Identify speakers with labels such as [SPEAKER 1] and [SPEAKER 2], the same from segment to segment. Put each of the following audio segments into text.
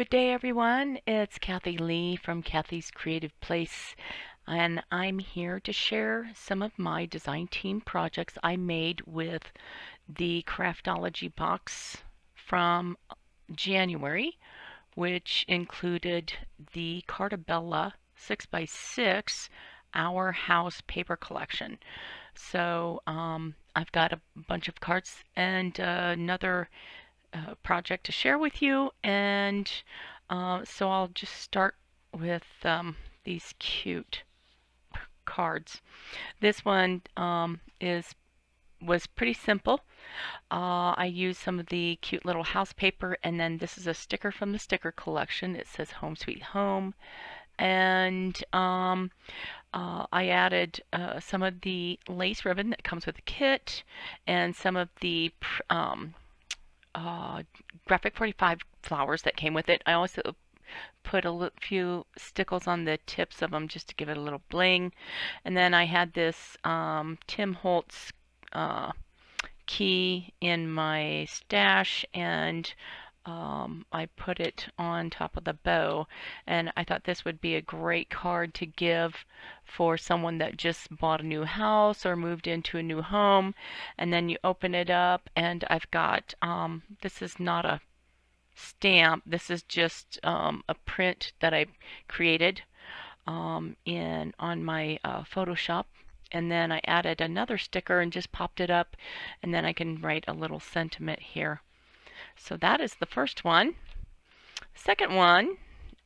[SPEAKER 1] Good day, everyone. It's Cathy Lee from Cathy's Creative Place, and I'm here to share some of my design team projects I made with the Craftology box from January, which included the Carta Bella 6x6 Our House paper collection. So um, I've got a bunch of cards and uh, another project to share with you and uh, so I'll just start with um, these cute cards. This one um, is was pretty simple. Uh, I used some of the cute little house paper and then this is a sticker from the sticker collection. It says Home Sweet Home and um, uh, I added uh, some of the lace ribbon that comes with the kit and some of the um, uh, Graphic 45 flowers that came with it. I also put a few stickles on the tips of them just to give it a little bling. And then I had this um, Tim Holtz uh, key in my stash and um, I put it on top of the bow and I thought this would be a great card to give for someone that just bought a new house or moved into a new home. And then you open it up and I've got um, this is not a stamp. This is just um, a print that I created um, in on my uh, Photoshop. And then I added another sticker and just popped it up and then I can write a little sentiment here so that is the first one. Second one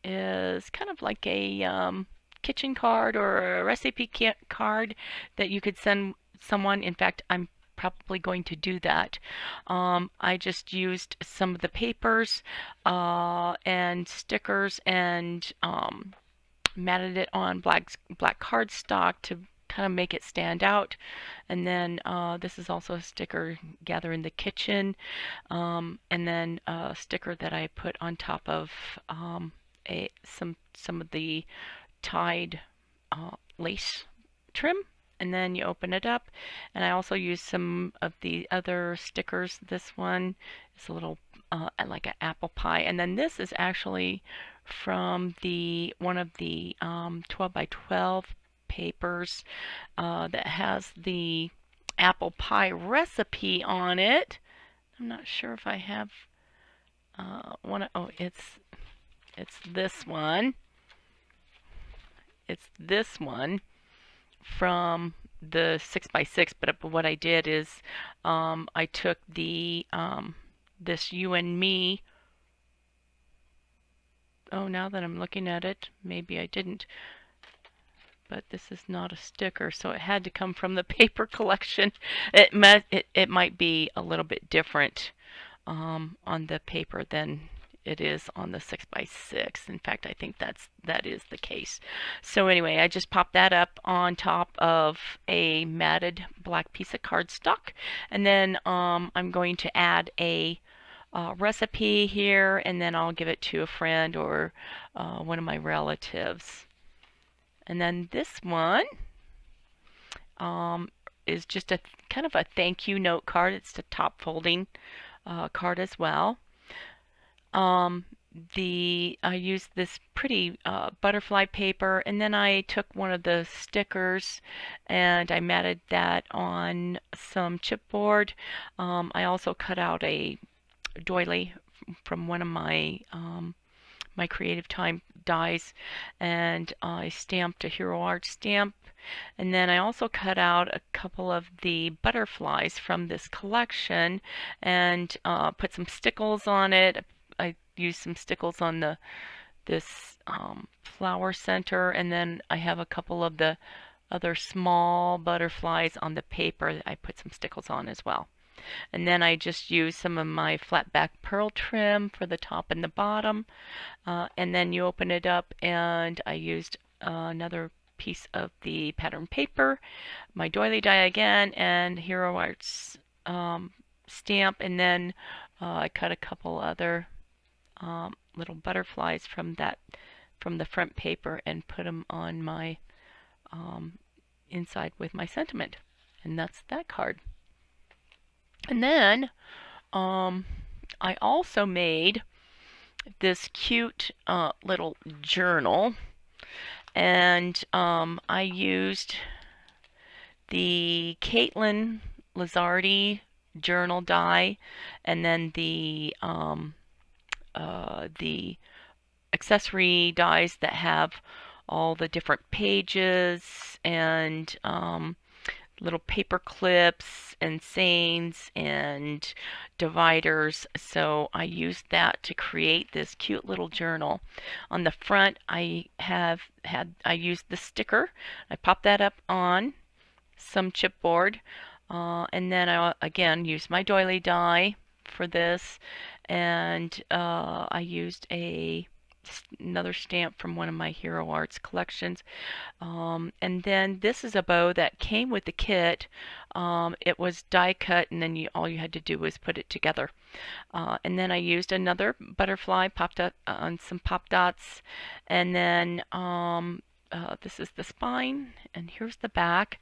[SPEAKER 1] is kind of like a um, kitchen card or a recipe card that you could send someone. In fact, I'm probably going to do that. Um, I just used some of the papers uh, and stickers and um, matted it on black black cardstock to kind of make it stand out. And then uh, this is also a sticker gather in the kitchen. Um, and then a sticker that I put on top of um, a some some of the tied uh, lace trim and then you open it up and I also use some of the other stickers this one is a little uh, like an apple pie and then this is actually from the one of the um, 12 by 12 papers uh, that has the apple pie recipe on it. I'm not sure if I have uh, one. Oh, it's it's this one. It's this one from the 6x6 but what I did is um, I took the um, this you and me oh now that I'm looking at it maybe I didn't but this is not a sticker, so it had to come from the paper collection. It might, it, it might be a little bit different um, on the paper than it is on the 6x6. In fact, I think that's that is the case. So anyway, I just popped that up on top of a matted black piece of cardstock. And then um, I'm going to add a uh, recipe here, and then I'll give it to a friend or uh, one of my relatives. And then this one um, is just a kind of a thank you note card. It's the top folding uh, card as well. Um, the I used this pretty uh, butterfly paper and then I took one of the stickers and I matted that on some chipboard. Um, I also cut out a doily from one of my um, my creative time dies and I stamped a Hero Art stamp and then I also cut out a couple of the butterflies from this collection and uh, put some stickles on it. I used some stickles on the this um, flower center and then I have a couple of the other small butterflies on the paper I put some stickles on as well. And then I just use some of my flat back pearl trim for the top and the bottom. Uh, and then you open it up and I used uh, another piece of the pattern paper, my doily die again, and Hero Arts um, stamp. And then uh, I cut a couple other um, little butterflies from that from the front paper and put them on my um, inside with my sentiment. And that's that card. And then um, I also made this cute uh, little journal. And um, I used the Katelyn Lizardi journal die and then the um, uh, the accessory dies that have all the different pages and um, little paper clips and sayings and dividers. So I used that to create this cute little journal. On the front I have had I used the sticker. I popped that up on some chipboard uh, and then I again used my doily die for this. And uh, I used a another stamp from one of my Hero Arts collections. Um, and then this is a bow that came with the kit. Um, it was die cut and then you, all you had to do was put it together. Uh, and then I used another butterfly popped up uh, on some pop dots. And then um, uh, this is the spine and here's the back.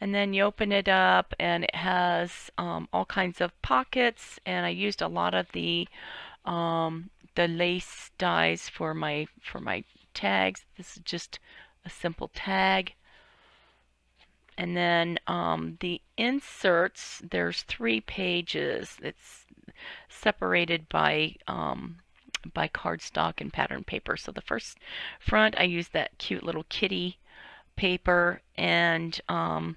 [SPEAKER 1] And then you open it up and it has um, all kinds of pockets and I used a lot of the um, the lace dies for my for my tags. This is just a simple tag. And then um, the inserts, there's three pages. It's separated by um, by cardstock and pattern paper. So the first front, I use that cute little kitty paper. And um,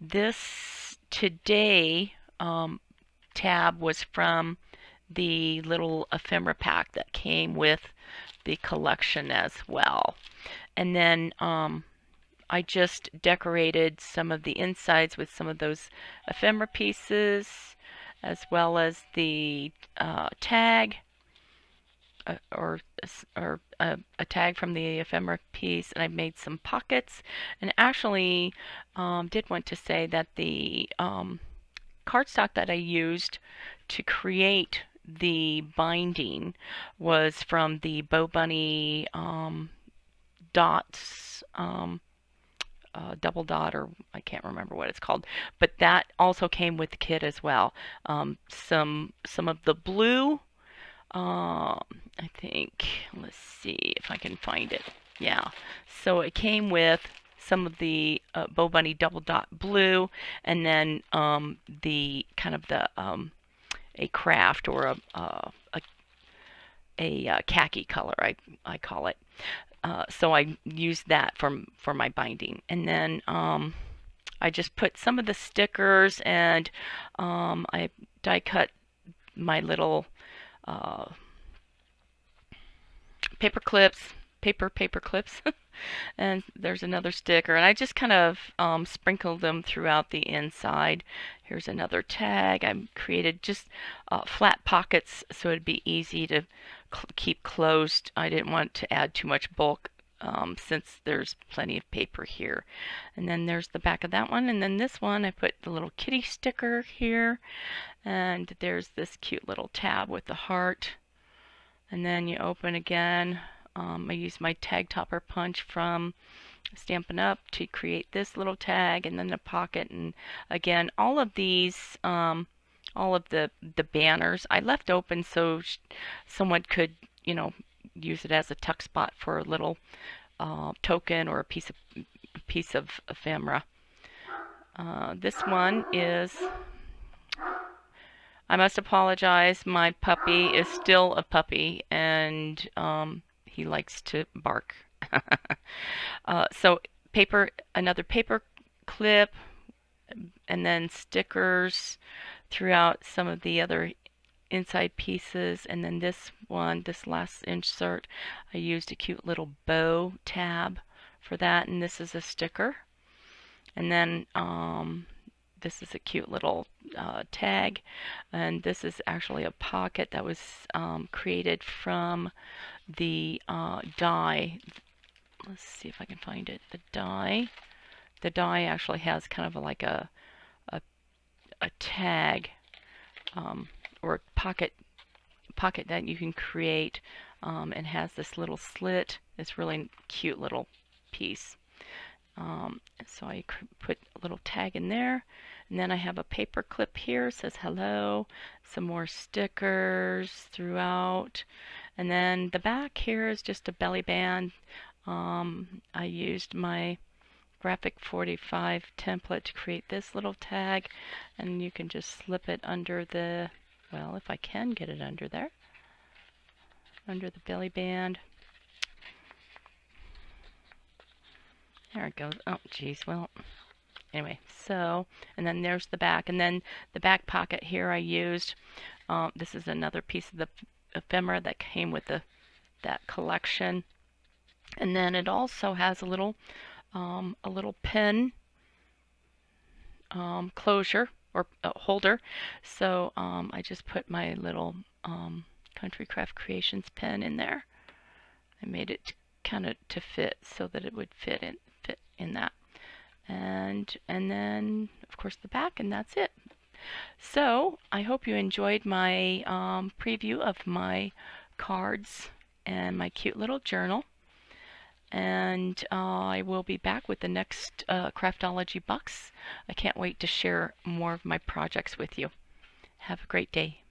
[SPEAKER 1] this today um, tab was from the little ephemera pack that came with the collection as well. And then um, I just decorated some of the insides with some of those ephemera pieces as well as the uh, tag uh, or or uh, a tag from the ephemera piece and I made some pockets and actually um, did want to say that the um, cardstock that I used to create the binding was from the Bo Bunny um, dots, um, uh, double dot, or I can't remember what it's called. But that also came with the kit as well. Um, some some of the blue. Uh, I think. Let's see if I can find it. Yeah. So it came with some of the uh, Bo Bunny double dot blue, and then um, the kind of the um, a craft or a, uh, a, a, a, uh, khaki color, I, I call it. Uh, so I used that for, for my binding. And then um, I just put some of the stickers and um, I die cut my little uh, paper clips, paper paper clips. and there's another sticker and I just kind of um, sprinkled them throughout the inside. Here's another tag. I created just uh, flat pockets so it'd be easy to cl keep closed. I didn't want to add too much bulk um, since there's plenty of paper here. And then there's the back of that one and then this one. I put the little kitty sticker here and there's this cute little tab with the heart. And then you open again um, I used my tag topper punch from Stampin' Up! to create this little tag and then the pocket and again all of these um, all of the the banners I left open so someone could you know use it as a tuck spot for a little uh, token or a piece of piece of ephemera. Uh, this one is I must apologize my puppy is still a puppy and um, he likes to bark. uh, so paper, another paper clip, and then stickers throughout some of the other inside pieces and then this one this last insert I used a cute little bow tab for that and this is a sticker and then um, this is a cute little uh, tag and this is actually a pocket that was um, created from the uh, die. Let's see if I can find it. The die. The die actually has kind of a, like a, a, a tag um, or a pocket pocket that you can create um, and has this little slit. It's really cute little piece. Um, so I put a little tag in there and then I have a paper clip here says hello some more stickers throughout And then the back here is just a belly band. Um, I used my graphic 45 template to create this little tag and you can just slip it under the well if I can get it under there under the belly band. There it goes. Oh geez well anyway so and then there's the back. And then the back pocket here I used um, this is another piece of the ephemera that came with the that collection and then it also has a little um, a little pin um, closure or uh, holder. So um, I just put my little um, Country Craft Creations pin in there. I made it kind of to fit so that it would fit in fit in that. And and then of course the back and that's it. So I hope you enjoyed my um, preview of my cards and my cute little journal and uh, I will be back with the next uh, Craftology box. I can't wait to share more of my projects with you. Have a great day.